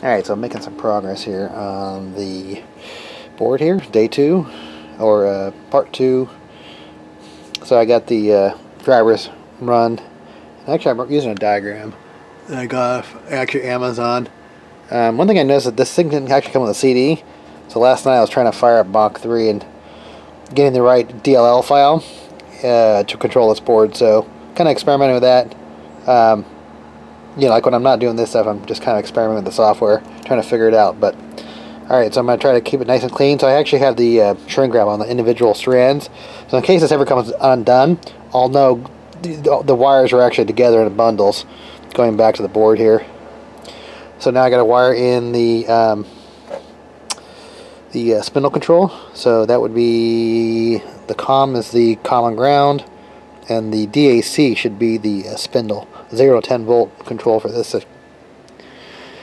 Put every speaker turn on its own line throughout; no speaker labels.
Alright, so I'm making some progress here on the board here, day two, or uh, part two. So I got the uh, driver's run. Actually, I'm using a diagram that I got off actually Amazon. Um, one thing I noticed that this thing didn't actually come with a CD. So last night I was trying to fire up Mach 3 and getting the right DLL file uh, to control this board. So kind of experimenting with that. Um, you know, like when I'm not doing this stuff, I'm just kind of experimenting with the software, trying to figure it out. But alright, so I'm going to try to keep it nice and clean. So I actually have the uh, shrink wrap on the individual strands. So in case this ever comes undone, I'll know the, the wires are actually together in bundles. Going back to the board here. So now I got to wire in the um, the uh, spindle control. So that would be the COM is the common ground, and the DAC should be the uh, spindle. 0 to 10 volt control for this.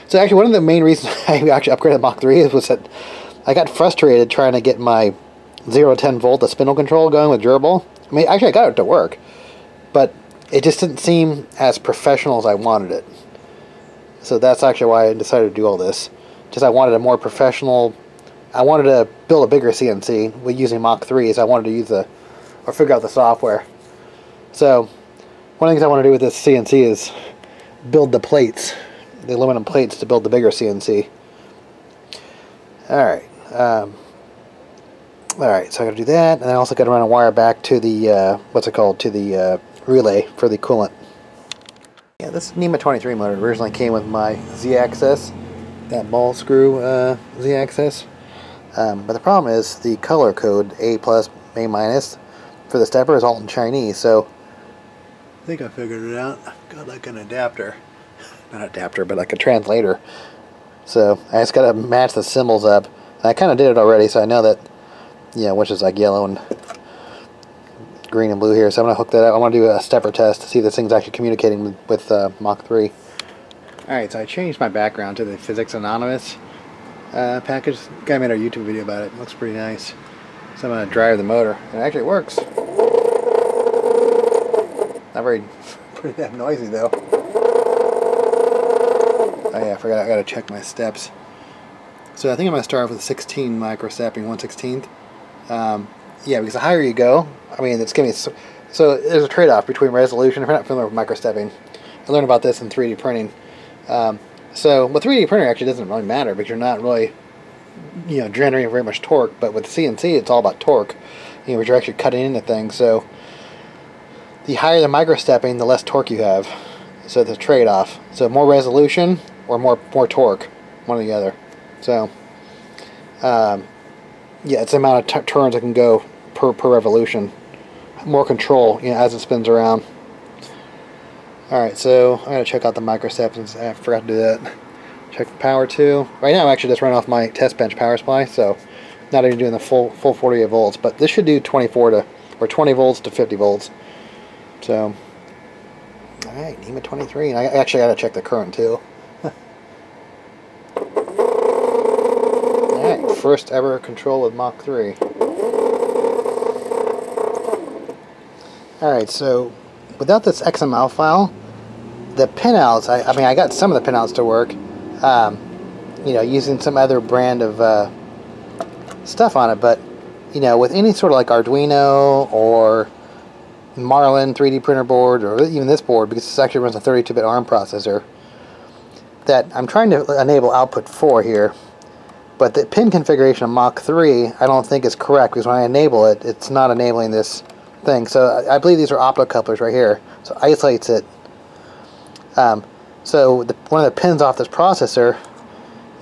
So actually one of the main reasons I actually upgraded Mach 3 was that I got frustrated trying to get my 0 to 10 volt, the spindle control going with GRBL. I mean, actually I got it to work, but it just didn't seem as professional as I wanted it. So that's actually why I decided to do all this. Just I wanted a more professional, I wanted to build a bigger CNC with using Mach 3s. I wanted to use the, or figure out the software. So one of the things I want to do with this CNC is build the plates, the aluminum plates to build the bigger CNC. Alright. Um, Alright, so I gotta do that, and I also gotta run a wire back to the, uh, what's it called, to the uh, relay for the coolant. Yeah, this NEMA 23 motor originally came with my Z-axis, that ball screw uh, Z-axis. Um, but the problem is the color code A plus, A minus for the stepper is all in Chinese, so I think I figured it out. I've Got like an adapter. Not adapter, but like a translator. So I just got to match the symbols up. I kind of did it already, so I know that, yeah, which is like yellow and green and blue here. So I'm going to hook that up. I want to do a stepper test to see if this thing's actually communicating with, uh, Mach 3. Alright, so I changed my background to the Physics Anonymous uh, package. Guy made a YouTube video about it. it looks pretty nice. So I'm going to drive the motor. It actually works. Not very pretty damn noisy though. Oh yeah, I forgot I gotta check my steps. So I think I'm gonna start off with 16 micro stepping, 1 16th. Um, yeah, because the higher you go, I mean, it's be so, so there's a trade-off between resolution. If you're not familiar with micro stepping, I learned about this in 3D printing. Um, so with 3D printer, actually doesn't really matter because you're not really, you know, generating very much torque. But with CNC, it's all about torque. You know, you're actually cutting into things. So the higher the microstepping, the less torque you have. So the trade-off. So more resolution or more more torque, one or the other. So um, yeah, it's the amount of turns I can go per per revolution. More control, you know, as it spins around. All right, so I'm gonna check out the microsteps. I forgot to do that. Check the power too. Right now, I'm actually just running off my test bench power supply, so not even doing the full full 48 volts. But this should do 24 to or 20 volts to 50 volts. So, alright, NEMA 23. And I actually got to check the current too. alright, first ever control with Mach 3. Alright, so without this XML file, the pinouts, I, I, mean, I got some of the pinouts to work, um, you know, using some other brand of uh, stuff on it, but, you know, with any sort of like Arduino or Marlin 3D printer board, or even this board, because this actually runs a 32-bit ARM processor, that I'm trying to enable output 4 here, but the pin configuration of Mach 3 I don't think is correct, because when I enable it, it's not enabling this thing. So I believe these are optocouplers right here, so isolates it. Um, so the, one of the pins off this processor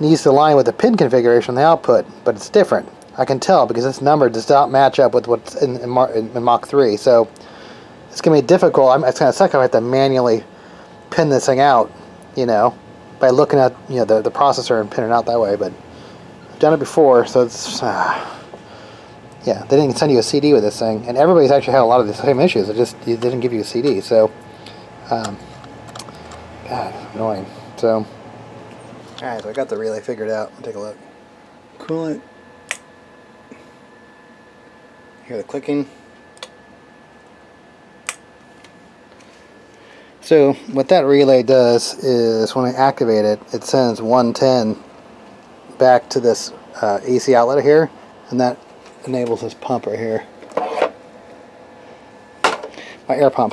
needs to align with the pin configuration on the output, but it's different. I can tell because this number does not match up with what's in, in, in Mach 3. So it's going to be difficult. I'm, it's going to suck I have to manually pin this thing out, you know, by looking at, you know, the, the processor and pinning it out that way. But I've done it before, so it's, uh, yeah, they didn't send you a CD with this thing. And everybody's actually had a lot of the same issues. It just it didn't give you a CD. So, um, God, annoying. So, alright, so I got the relay figured out. Take a look. Coolant. Hear the clicking. So what that relay does is when I activate it, it sends 110 back to this uh, AC outlet here, and that enables this pump right here. My air pump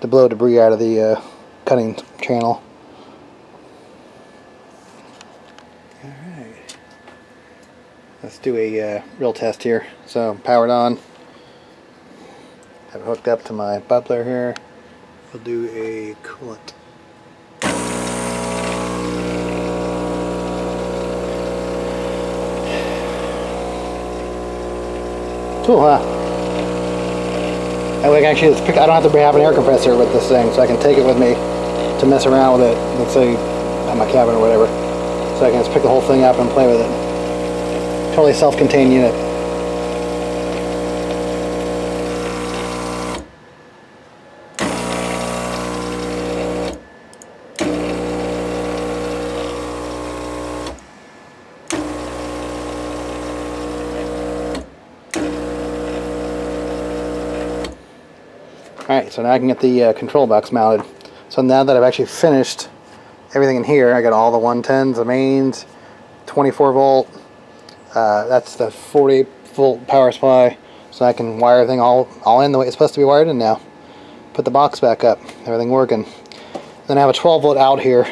to blow debris out of the uh, cutting channel. Alright. Let's do a uh, real test here. So powered on. Have it hooked up to my bubbler here. We'll do a coolant. Cool, huh? I like actually, pick, I don't have to have an air compressor with this thing, so I can take it with me to mess around with it. Let's say at my cabin or whatever, so I can just pick the whole thing up and play with it. Totally self-contained unit. Alright, so now I can get the uh, control box mounted. So now that I've actually finished everything in here, I got all the 110s, the mains, 24 volt, uh, that's the 40 volt power supply, so I can wire everything all, all in the way it's supposed to be wired in now. Put the box back up, everything working. Then I have a 12 volt out here,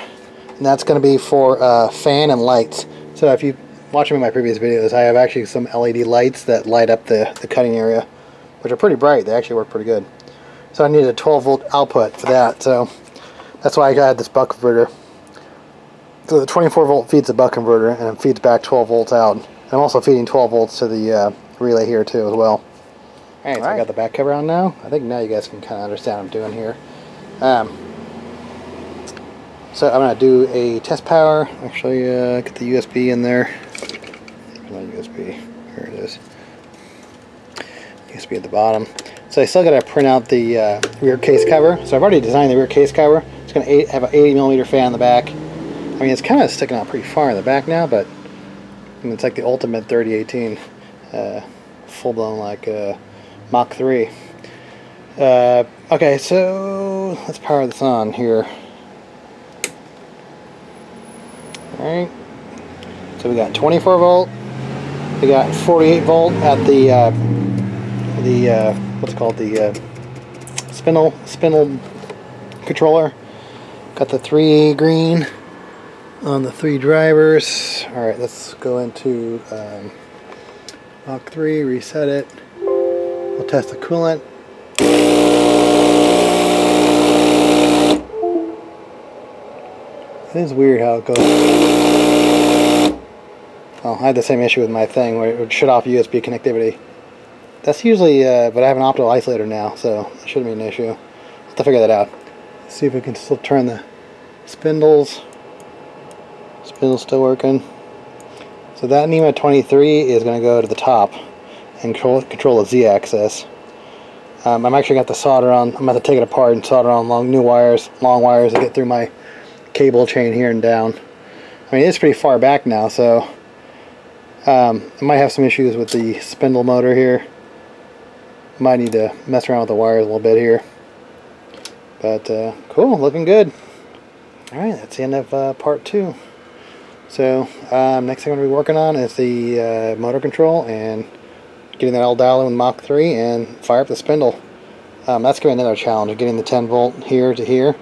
and that's going to be for uh, fan and lights. So if you watch me in my previous videos, I have actually some LED lights that light up the, the cutting area, which are pretty bright. They actually work pretty good. So I needed a 12 volt output for that. So that's why I got this buck converter. So the 24 volt feeds the buck converter and it feeds back 12 volts out. I'm also feeding 12 volts to the uh, relay here too as well. Alright, so I got the back cover on now. I think now you guys can kind of understand what I'm doing here. Um, so I'm going to do a test power. Actually, uh, get the USB in there. Not USB. Here it is. USB at the bottom. So I still got to print out the uh, rear case cover. So I've already designed the rear case cover. It's going to have an 80 millimeter fan in the back. I mean, it's kind of sticking out pretty far in the back now, but I mean, it's like the ultimate 3018, uh, full blown like uh, Mach 3. Uh, okay, so let's power this on here. Alright, so we got 24 volt, we got 48 volt at the uh, the uh, what's called the uh, spindle spindle controller. Got the three green on the three drivers. All right, let's go into um, Mach 3, reset it. We'll test the coolant. It is weird how it goes. Oh, I had the same issue with my thing where it would shut off USB connectivity. That's usually, uh, but I have an optical isolator now, so it shouldn't be an issue. I'll have to figure that out. Let's see if we can still turn the spindles. Spindle's still working. So that NEMA 23 is going to go to the top and control, control the Z-axis. Um, I'm actually got the solder on. I'm going to take it apart and solder on long new wires, long wires to get through my cable chain here and down. I mean, it's pretty far back now, so um, I might have some issues with the spindle motor here. Might need to mess around with the wires a little bit here. But uh, cool, looking good. Alright, that's the end of uh, part two. So, um, next thing I'm going to be working on is the uh, motor control and getting that all dialed in with Mach 3 and fire up the spindle. Um, that's going to be another challenge, of getting the 10 volt here to here.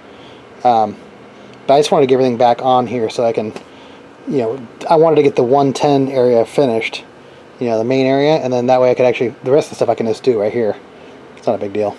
Um, but I just wanted to get everything back on here so I can, you know, I wanted to get the 110 area finished, you know, the main area, and then that way I could actually, the rest of the stuff I can just do right here. It's not a big deal.